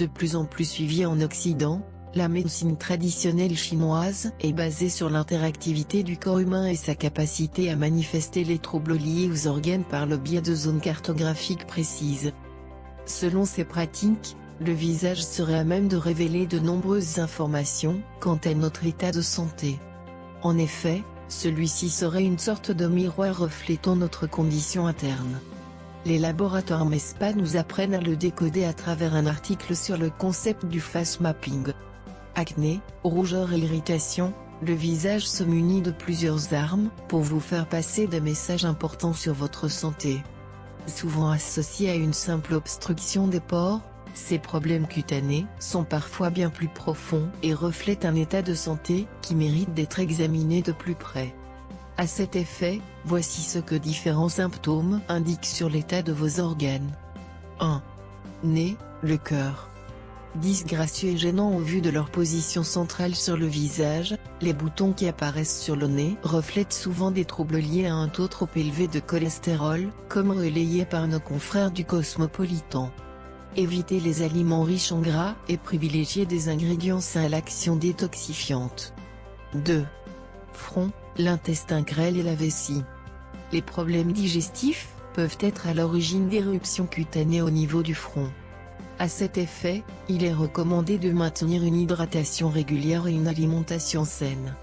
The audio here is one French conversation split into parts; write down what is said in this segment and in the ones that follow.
De plus en plus suivie en Occident, la médecine traditionnelle chinoise est basée sur l'interactivité du corps humain et sa capacité à manifester les troubles liés aux organes par le biais de zones cartographiques précises. Selon ces pratiques, le visage serait à même de révéler de nombreuses informations quant à notre état de santé. En effet, celui-ci serait une sorte de miroir reflétant notre condition interne. Les laboratoires MESPA nous apprennent à le décoder à travers un article sur le concept du face mapping acné, rougeur et irritation, le visage se munit de plusieurs armes pour vous faire passer des messages importants sur votre santé. Souvent associés à une simple obstruction des pores, ces problèmes cutanés sont parfois bien plus profonds et reflètent un état de santé qui mérite d'être examiné de plus près. À cet effet, voici ce que différents symptômes indiquent sur l'état de vos organes. 1. Nez, le cœur disgracieux et gênants au vu de leur position centrale sur le visage, les boutons qui apparaissent sur le nez reflètent souvent des troubles liés à un taux trop élevé de cholestérol, comme relayé par nos confrères du Cosmopolitan. Évitez les aliments riches en gras et privilégiez des ingrédients sains à l'action détoxifiante. 2. Front, l'intestin grêle et la vessie. Les problèmes digestifs peuvent être à l'origine d'éruptions cutanées au niveau du front. À cet effet, il est recommandé de maintenir une hydratation régulière et une alimentation saine.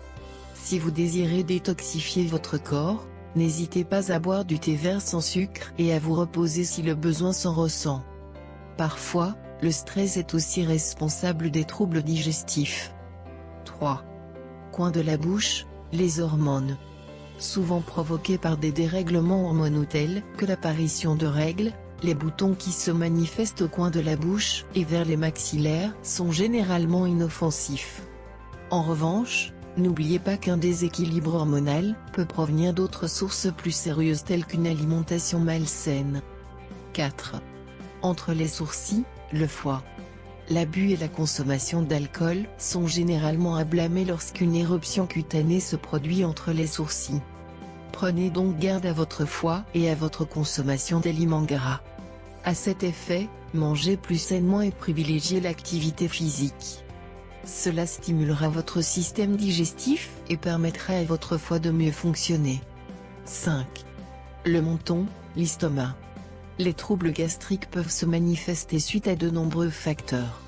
Si vous désirez détoxifier votre corps, n'hésitez pas à boire du thé vert sans sucre et à vous reposer si le besoin s'en ressent. Parfois, le stress est aussi responsable des troubles digestifs. 3. Coin de la bouche, les hormones. Souvent provoqués par des dérèglements hormonaux tels que l'apparition de règles, les boutons qui se manifestent au coin de la bouche et vers les maxillaires sont généralement inoffensifs. En revanche, n'oubliez pas qu'un déséquilibre hormonal peut provenir d'autres sources plus sérieuses telles qu'une alimentation malsaine. 4. Entre les sourcils, le foie. L'abus et la consommation d'alcool sont généralement à blâmer lorsqu'une éruption cutanée se produit entre les sourcils. Prenez donc garde à votre foie et à votre consommation d'aliments gras. À cet effet, mangez plus sainement et privilégiez l'activité physique. Cela stimulera votre système digestif et permettra à votre foie de mieux fonctionner. 5. Le menton, l'estomac. Les troubles gastriques peuvent se manifester suite à de nombreux facteurs.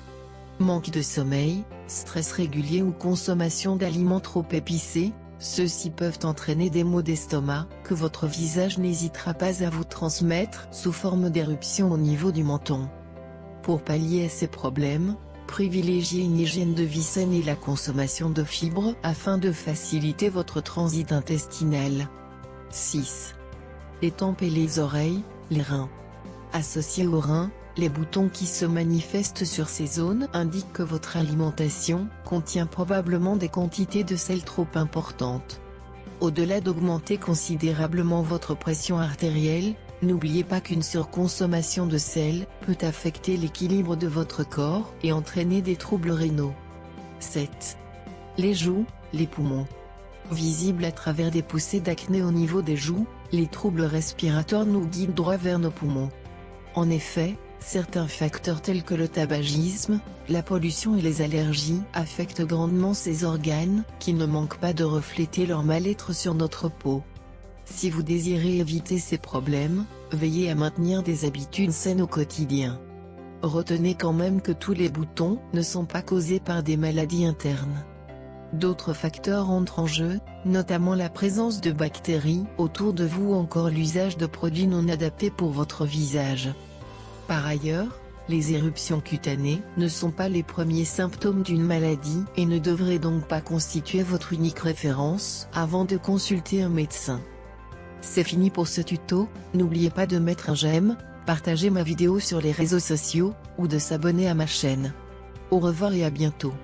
Manque de sommeil, stress régulier ou consommation d'aliments trop épicés, ceux-ci peuvent entraîner des maux d'estomac, que votre visage n'hésitera pas à vous transmettre sous forme d'éruption au niveau du menton. Pour pallier à ces problèmes, privilégiez une hygiène de vie saine et la consommation de fibres afin de faciliter votre transit intestinal. 6. Les tempes et les oreilles, les reins. Associés aux reins, les boutons qui se manifestent sur ces zones indiquent que votre alimentation contient probablement des quantités de sel trop importantes. Au-delà d'augmenter considérablement votre pression artérielle, n'oubliez pas qu'une surconsommation de sel peut affecter l'équilibre de votre corps et entraîner des troubles rénaux. 7. Les joues, les poumons. Visibles à travers des poussées d'acné au niveau des joues, les troubles respiratoires nous guident droit vers nos poumons. En effet, Certains facteurs tels que le tabagisme, la pollution et les allergies affectent grandement ces organes, qui ne manquent pas de refléter leur mal-être sur notre peau. Si vous désirez éviter ces problèmes, veillez à maintenir des habitudes saines au quotidien. Retenez quand même que tous les boutons ne sont pas causés par des maladies internes. D'autres facteurs entrent en jeu, notamment la présence de bactéries autour de vous ou encore l'usage de produits non adaptés pour votre visage. Par ailleurs, les éruptions cutanées ne sont pas les premiers symptômes d'une maladie et ne devraient donc pas constituer votre unique référence avant de consulter un médecin. C'est fini pour ce tuto, n'oubliez pas de mettre un j'aime, partager ma vidéo sur les réseaux sociaux, ou de s'abonner à ma chaîne. Au revoir et à bientôt.